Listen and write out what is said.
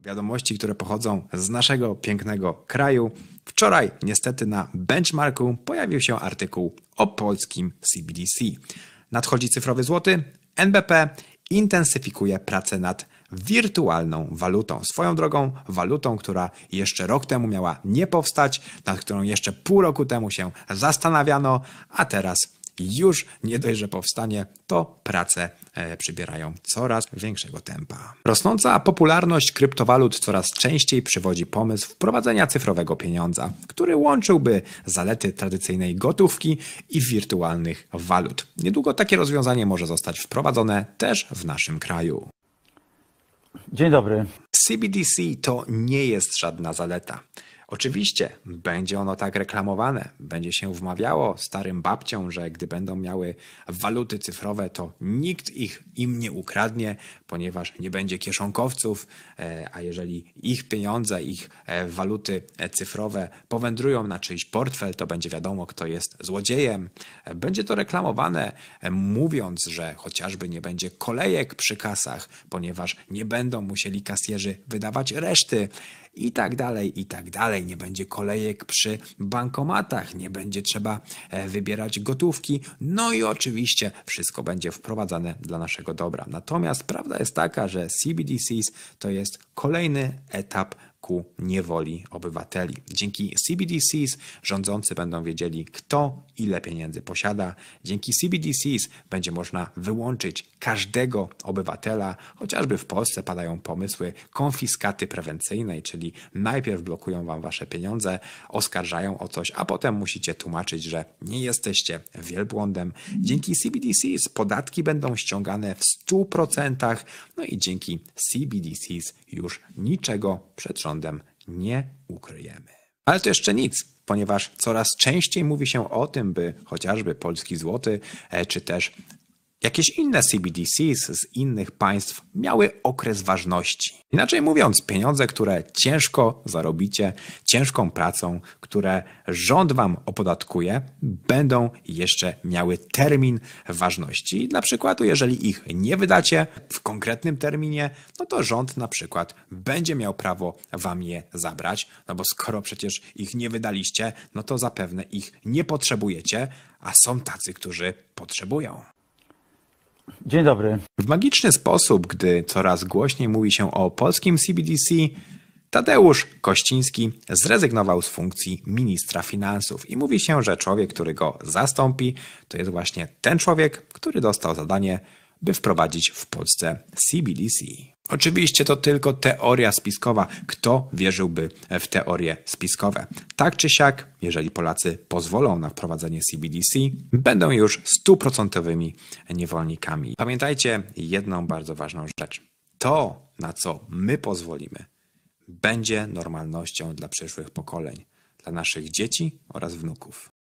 Wiadomości, które pochodzą z naszego pięknego kraju. Wczoraj, niestety, na benchmarku pojawił się artykuł o polskim CBDC. Nadchodzi cyfrowy złoty. NBP intensyfikuje pracę nad wirtualną walutą. Swoją drogą, walutą, która jeszcze rok temu miała nie powstać, nad którą jeszcze pół roku temu się zastanawiano, a teraz już nie dość, że powstanie, to prace e, przybierają coraz większego tempa. Rosnąca popularność kryptowalut coraz częściej przywodzi pomysł wprowadzenia cyfrowego pieniądza, który łączyłby zalety tradycyjnej gotówki i wirtualnych walut. Niedługo takie rozwiązanie może zostać wprowadzone też w naszym kraju. Dzień dobry. CBDC to nie jest żadna zaleta. Oczywiście będzie ono tak reklamowane, będzie się wmawiało starym babciom, że gdy będą miały waluty cyfrowe, to nikt ich im nie ukradnie, ponieważ nie będzie kieszonkowców, e, a jeżeli ich pieniądze, ich e, waluty e, cyfrowe powędrują na czyjś portfel, to będzie wiadomo, kto jest złodziejem. Będzie to reklamowane, mówiąc, że chociażby nie będzie kolejek przy kasach, ponieważ nie będą musieli kasjerzy wydawać reszty i tak dalej, i tak dalej. Nie będzie kolejek przy bankomatach, nie będzie trzeba e, wybierać gotówki. No i oczywiście wszystko będzie wprowadzane dla naszego dobra. Natomiast prawda jest taka, że CBDCs to jest kolejny etap ku niewoli obywateli. Dzięki CBDCs rządzący będą wiedzieli, kto ile pieniędzy posiada. Dzięki CBDCs będzie można wyłączyć każdego obywatela, chociażby w Polsce padają pomysły konfiskaty prewencyjnej, czyli najpierw blokują wam wasze pieniądze, oskarżają o coś, a potem musicie tłumaczyć, że nie jesteście wielbłądem. Dzięki CBDCs podatki będą ściągane w 100%, no i dzięki CBDCs już niczego przed rządem nie ukryjemy. Ale to jeszcze nic, ponieważ coraz częściej mówi się o tym, by chociażby polski złoty, e, czy też jakieś inne CBDCs z innych państw miały okres ważności. Inaczej mówiąc, pieniądze, które ciężko zarobicie, ciężką pracą, które rząd wam opodatkuje, będą jeszcze miały termin ważności. Dla przykładu, jeżeli ich nie wydacie w konkretnym terminie, no to rząd na przykład będzie miał prawo wam je zabrać, no bo skoro przecież ich nie wydaliście, no to zapewne ich nie potrzebujecie, a są tacy, którzy potrzebują. Dzień dobry. W magiczny sposób, gdy coraz głośniej mówi się o polskim CBDC, Tadeusz Kościński zrezygnował z funkcji ministra finansów i mówi się, że człowiek, który go zastąpi, to jest właśnie ten człowiek, który dostał zadanie by wprowadzić w Polsce CBDC. Oczywiście to tylko teoria spiskowa. Kto wierzyłby w teorie spiskowe? Tak czy siak, jeżeli Polacy pozwolą na wprowadzenie CBDC, będą już stuprocentowymi niewolnikami. Pamiętajcie jedną bardzo ważną rzecz. To, na co my pozwolimy, będzie normalnością dla przyszłych pokoleń, dla naszych dzieci oraz wnuków.